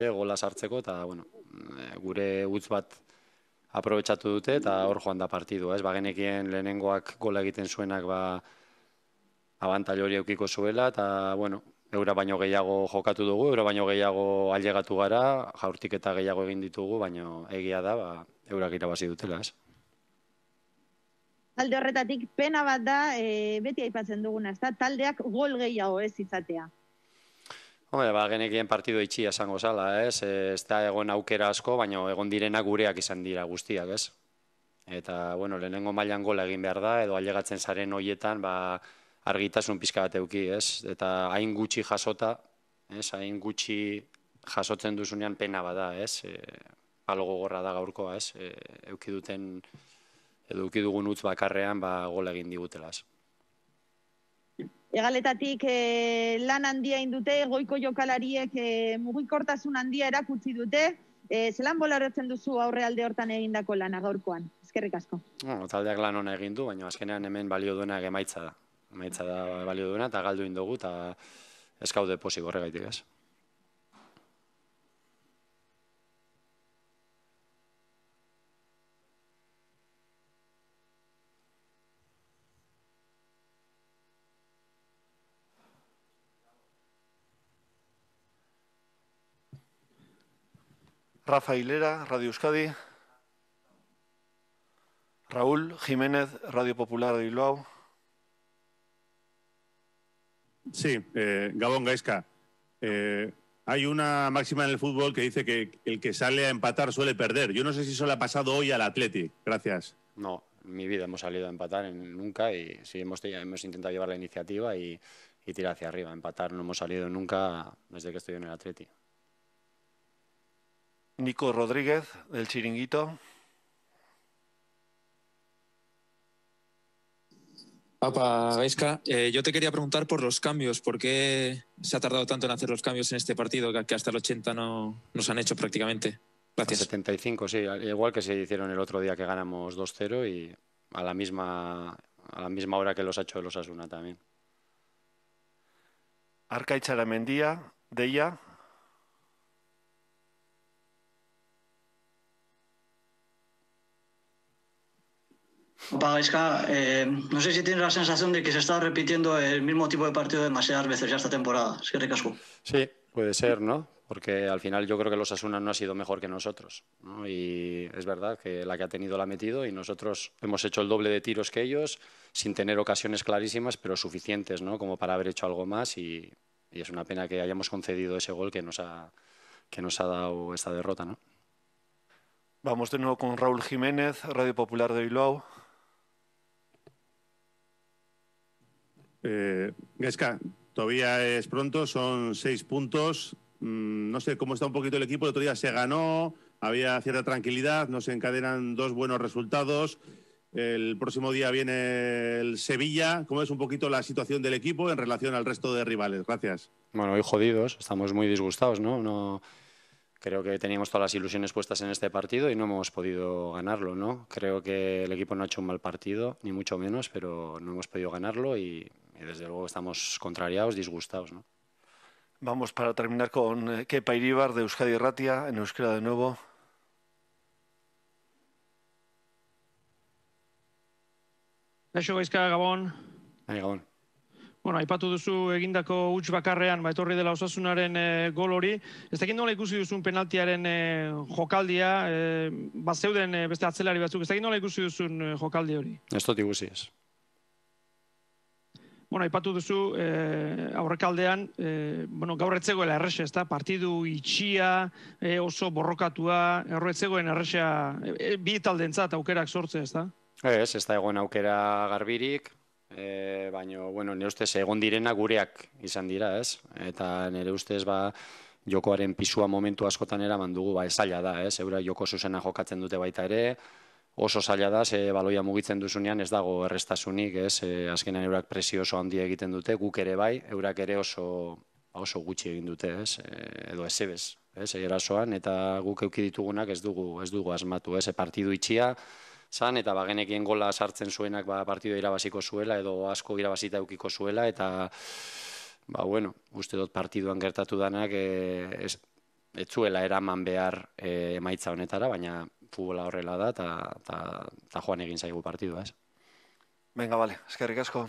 gola sartzeko, eta, bueno, e, gure utz bat aprobetsatu dute, eta hor joan da partidua, ez? Ba, genekien lehenengoak gola egiten zuenak, ba, abantal hori eukiko zuela, eta, bueno, eura baino gehiago jokatu dugu, eura baino gehiago ailegatu gara, jaurtik eta gehiago egin ditugu, baino egia da, ba, eurak irabazi dutela, ez? Talde horretatik pena bat da, e, beti aipatzen duguna, ez da, taldeak gol gehiago ez izatea. Hombre, ba, genekien partidu itxia esango zala, ez? Ez da egon aukera asko, baina egon direnak gureak izan dira guztiak, ez? Eta, bueno, lehenengo mailan gola egin behar da, edo ailegatzen zaren hoietan, ba, argitasun pizka bat euki, ez? Eta hain gutxi jasota, ez? Hain gutxi jasotzen duzunean pena bada, ez? E, palo gogorra da gaurkoa, ez? E, euki duten edo uki dugun utz bakarrean ba gol egin digutelaz. Egaletatik e, lan handia indute, goiko jokalariek e, mugikortasun handia erakutsi dute, e, zelan bola duzu aurre alde hortan egindako lana gaurkoan? Ezkerrik asko. No, taldeak lan hona egin du, baina azkenean hemen balio duena emaitza da. Emaitza da balio duena, eta galdu indogu, eta eskaude posi horregaitik ez. Rafa Hilera, Radio Euskadi. Raúl Jiménez, Radio Popular de Bilbao. Sí, eh, Gabón Gaisca. Eh, hay una máxima en el fútbol que dice que el que sale a empatar suele perder. Yo no sé si eso le ha pasado hoy al Atleti. Gracias. No, en mi vida hemos salido a empatar nunca y sí hemos, hemos intentado llevar la iniciativa y, y tirar hacia arriba. Empatar no hemos salido nunca desde que estoy en el Atleti. Nico Rodríguez, del Chiringuito. Papa Gaisca, eh, yo te quería preguntar por los cambios. ¿Por qué se ha tardado tanto en hacer los cambios en este partido que hasta el 80 no nos han hecho prácticamente? Gracias. 75, sí, igual que se hicieron el otro día que ganamos 2-0 y a la misma a la misma hora que los ha hecho los Asuna también. Arca Mendía, Deia. Opa, eh, no sé si tienes la sensación de que se está repitiendo el mismo tipo de partido demasiadas veces ya esta temporada. Es que ricasco. Sí, puede ser, ¿no? Porque al final yo creo que los Asuna no ha sido mejor que nosotros. ¿no? Y es verdad que la que ha tenido la ha metido y nosotros hemos hecho el doble de tiros que ellos sin tener ocasiones clarísimas, pero suficientes, ¿no? Como para haber hecho algo más y, y es una pena que hayamos concedido ese gol que nos ha, que nos ha dado esta derrota, ¿no? Vamos de nuevo con Raúl Jiménez, Radio Popular de Bilbao. Eh, todavía es pronto, son seis puntos. Mm, no sé cómo está un poquito el equipo. El otro día se ganó, había cierta tranquilidad, nos encadenan dos buenos resultados. El próximo día viene el Sevilla. ¿Cómo es un poquito la situación del equipo en relación al resto de rivales? Gracias. Bueno, hoy jodidos, estamos muy disgustados, ¿no? no Creo que teníamos todas las ilusiones puestas en este partido y no hemos podido ganarlo, ¿no? Creo que el equipo no ha hecho un mal partido, ni mucho menos, pero no hemos podido ganarlo y, desde luego estamos contrariados, disgustados, ¿no? Vamos para terminar con eh, Kepa Iribar de Euskadi Ratia, en euskera de nuevo. Kaixo Gabón. Gabón. Bueno, aipatu duzu egindako huts bakarrean, ba, etorri dela osasunaren e, gol hori. Ez dakit nola ikusi duzun penaltiaren e, jokaldia, e, bat zeuden beste atzelari batzuk, ez dakit nola ikusi duzun jokaldi hori? Ez dut ikusi ez. Bueno, aipatu duzu e, aurrekaldean, e, bueno, gaur etzegoela errexe, ez da, partidu itxia, e, oso borrokatua, erroetzegoen errexea, e, bi taldentzat aukerak sortze, ez da? Ez, ez da egoen aukera garbirik, e, baino, bueno, nire ustez egon direna gureak izan dira, ez? Eta nire ustez, ba, jokoaren pisua momentu askotan eraman dugu, ba, ez da, ez? Eura joko zuzena jokatzen dute baita ere, oso zaila da, ze baloia mugitzen duzunean ez dago errestasunik, ez? E, azkenean eurak presio oso handia egiten dute, guk ere bai, eurak ere oso oso gutxi egin dute, ez? E, edo ez ebez, ez? Erasoan, eta guk euki ditugunak ez dugu, ez dugu asmatu, ez? E, partidu itxia, zan, eta bagenekien gola sartzen zuenak ba, partidua irabaziko zuela, edo asko irabazita eukiko zuela, eta ba, bueno, uste dut partiduan gertatu danak, e, ez, ez zuela eraman behar e, emaitza honetara, baina futbola horrela da, eta joan egin zaigu partidua, ez? Venga, vale, eskerrik asko.